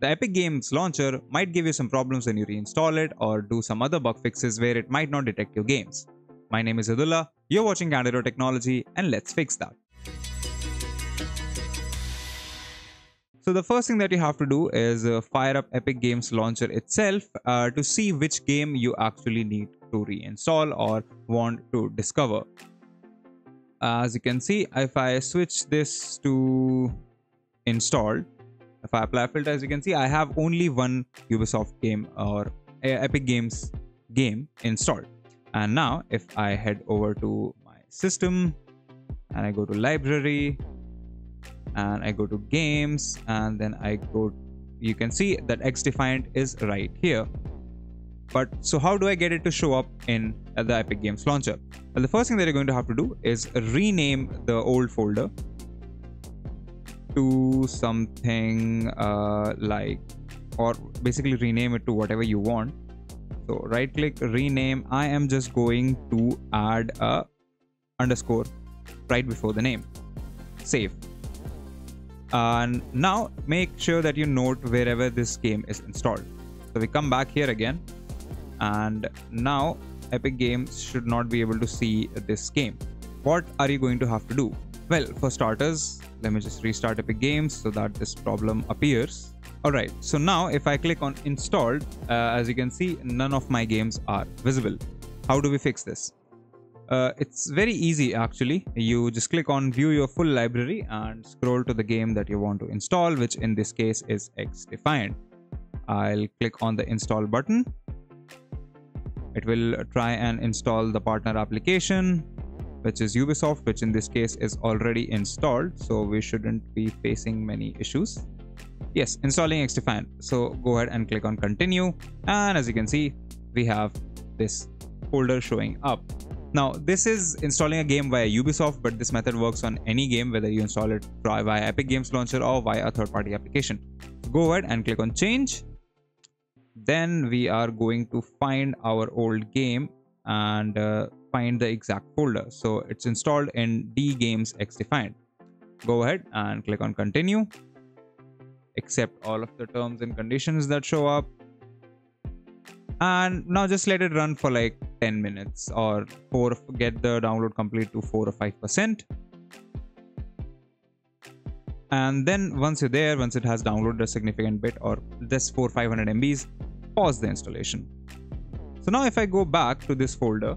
The Epic Games launcher might give you some problems when you reinstall it or do some other bug fixes where it might not detect your games. My name is Yadullah, you're watching Candid Technology and let's fix that. So the first thing that you have to do is uh, fire up Epic Games Launcher itself uh, to see which game you actually need to reinstall or want to discover. As you can see, if I switch this to installed, if I apply filter, as you can see, I have only one Ubisoft game or eh, Epic Games game installed. And now if I head over to my system and I go to library and I go to games and then I go you can see that X Xdefiant is right here. But so how do I get it to show up in the Epic Games launcher? Well the first thing that you're going to have to do is rename the old folder to something uh, like or basically rename it to whatever you want. So right click rename I am just going to add a underscore right before the name. Save. And now make sure that you note wherever this game is installed. So we come back here again. And now epic games should not be able to see this game. What are you going to have to do well for starters let me just restart epic games so that this problem appears alright so now if i click on installed uh, as you can see none of my games are visible how do we fix this uh, it's very easy actually. You just click on view your full library and scroll to the game that you want to install, which in this case is Xdefiant. I'll click on the install button. It will try and install the partner application, which is Ubisoft, which in this case is already installed. So we shouldn't be facing many issues. Yes, installing Xdefiant. So go ahead and click on continue. And as you can see, we have this folder showing up. Now, this is installing a game via Ubisoft, but this method works on any game, whether you install it via Epic Games Launcher or via a third-party application. Go ahead and click on change. Then we are going to find our old game and uh, find the exact folder. So it's installed in D Games Xdefiant. Go ahead and click on continue. Accept all of the terms and conditions that show up and now just let it run for like 10 minutes or for get the download complete to 4 or 5 percent and then once you're there once it has downloaded a significant bit or this 4 500 mbs pause the installation so now if i go back to this folder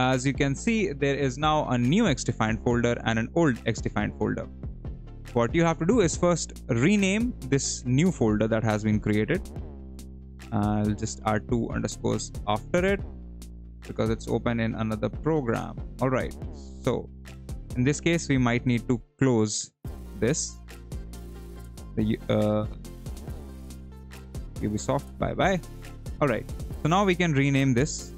as you can see there is now a new xdefiant folder and an old xdefiant folder what you have to do is first rename this new folder that has been created I'll just add two underscores after it because it's open in another program. All right. So in this case, we might need to close this. The uh, Ubisoft. Bye bye. All right. So now we can rename this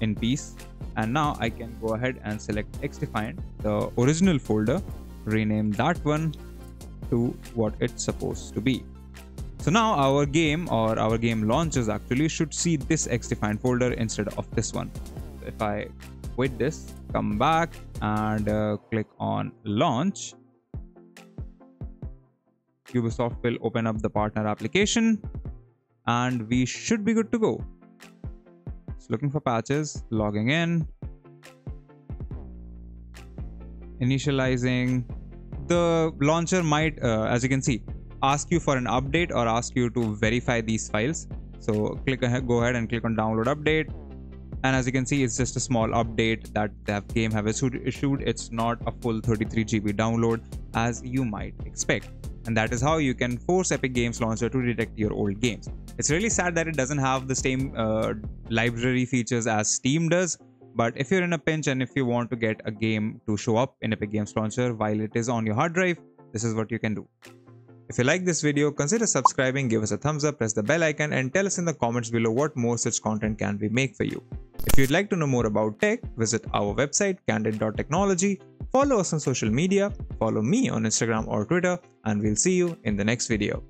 in peace. And now I can go ahead and select Xdefiant, the original folder, rename that one to what it's supposed to be. So now our game or our game launches actually should see this Xdefiant folder instead of this one. If I quit this, come back and uh, click on launch, Ubisoft will open up the partner application and we should be good to go. Looking for patches, logging in, initializing. The launcher might, uh, as you can see, ask you for an update or ask you to verify these files. So click ahead go ahead and click on download update. And as you can see it's just a small update that the game have issued it's not a full 33 gb download as you might expect and that is how you can force epic games launcher to detect your old games. It's really sad that it doesn't have the same uh, library features as steam does but if you're in a pinch and if you want to get a game to show up in epic games launcher while it is on your hard drive this is what you can do. If you like this video, consider subscribing, give us a thumbs up, press the bell icon and tell us in the comments below what more such content can we make for you. If you'd like to know more about tech, visit our website candid.technology, follow us on social media, follow me on Instagram or Twitter, and we'll see you in the next video.